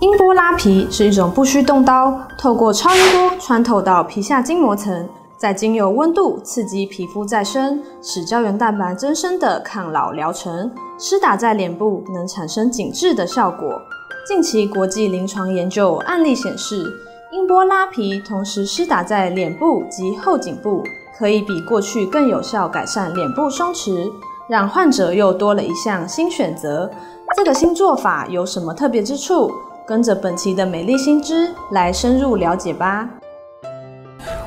音波拉皮是一种不需动刀，透过超音波穿透到皮下筋膜层，再经由温度刺激皮肤再生，使胶原蛋白增生的抗老疗程，施打在脸部能产生紧致的效果。近期国际临床研究案例显示，音波拉皮同时施打在脸部及后颈部，可以比过去更有效改善脸部松弛，让患者又多了一项新选择。这个新做法有什么特别之处？跟着本期的美丽新知来深入了解吧。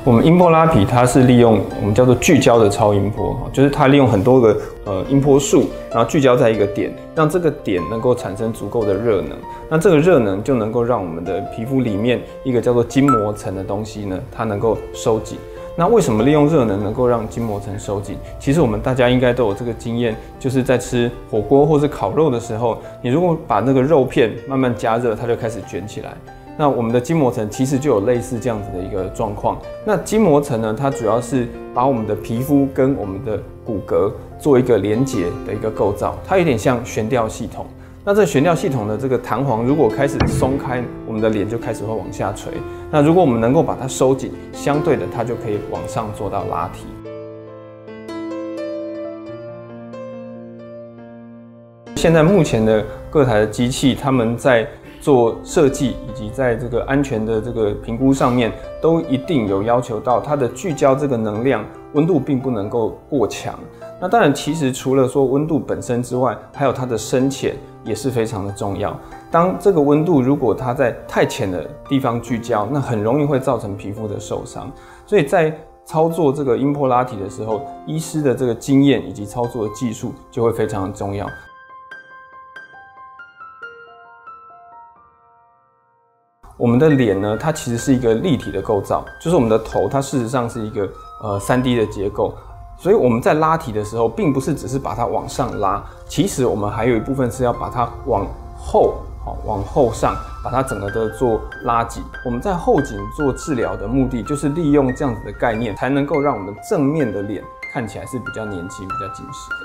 我们音波拉皮，它是利用我们叫做聚焦的超音波，就是它利用很多个呃音波束，然后聚焦在一个点，让这个点能够产生足够的热能。那这个热能就能够让我们的皮肤里面一个叫做筋膜层的东西呢，它能够收紧。那为什么利用热能能够让筋膜层收紧？其实我们大家应该都有这个经验，就是在吃火锅或是烤肉的时候，你如果把那个肉片慢慢加热，它就开始卷起来。那我们的筋膜层其实就有类似这样子的一个状况。那筋膜层呢，它主要是把我们的皮肤跟我们的骨骼做一个连接的一个构造，它有点像悬吊系统。那这悬吊系统的这个弹簧如果开始松开，我们的脸就开始会往下垂。那如果我们能够把它收紧，相对的它就可以往上做到拉提。现在目前的各台的机器，他们在做设计以及在这个安全的这个评估上面，都一定有要求到它的聚焦这个能量温度并不能够过强。那当然，其实除了说温度本身之外，还有它的深浅也是非常的重要。当这个温度如果它在太浅的地方聚焦，那很容易会造成皮肤的受伤。所以在操作这个音波拉提的时候，医师的这个经验以及操作的技术就会非常的重要。我们的脸呢，它其实是一个立体的构造，就是我们的头，它事实上是一个呃三 D 的结构。所以我们在拉提的时候，并不是只是把它往上拉，其实我们还有一部分是要把它往后，好往后上，把它整个的做拉紧。我们在后颈做治疗的目的，就是利用这样子的概念，才能够让我们正面的脸看起来是比较年轻、比较紧实的。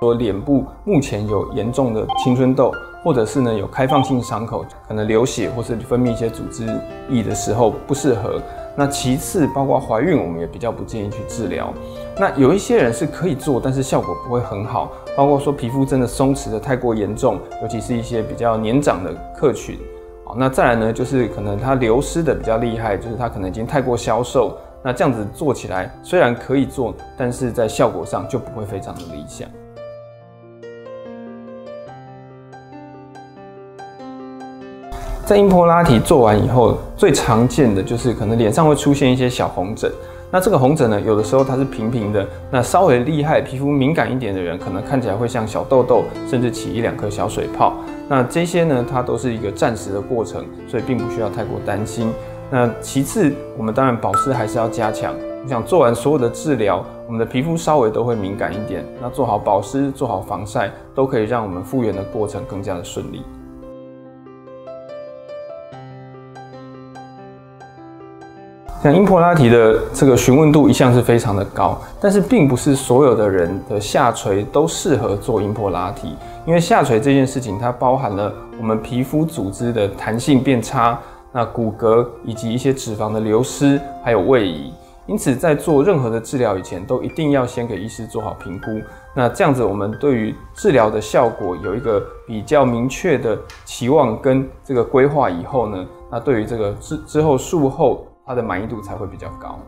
说脸部目前有严重的青春痘，或者是呢有开放性伤口，可能流血或是分泌一些组织液的时候不适合。那其次，包括怀孕，我们也比较不建议去治疗。那有一些人是可以做，但是效果不会很好。包括说皮肤真的松弛的太过严重，尤其是一些比较年长的客群。好，那再来呢，就是可能它流失的比较厉害，就是它可能已经太过消瘦。那这样子做起来虽然可以做，但是在效果上就不会非常的理想。在音波拉提做完以后，最常见的就是可能脸上会出现一些小红疹。那这个红疹呢，有的时候它是平平的，那稍微厉害、皮肤敏感一点的人，可能看起来会像小痘痘，甚至起一两颗小水泡。那这些呢，它都是一个暂时的过程，所以并不需要太过担心。那其次，我们当然保湿还是要加强。我想做完所有的治疗，我们的皮肤稍微都会敏感一点，那做好保湿、做好防晒，都可以让我们复原的过程更加的顺利。像英波拉提的这个询问度一向是非常的高，但是并不是所有的人的下垂都适合做英波拉提，因为下垂这件事情它包含了我们皮肤组织的弹性变差，那骨骼以及一些脂肪的流失，还有位移，因此在做任何的治疗以前，都一定要先给医师做好评估，那这样子我们对于治疗的效果有一个比较明确的期望跟这个规划以后呢，那对于这个之之后术后。它的满意度才会比较高。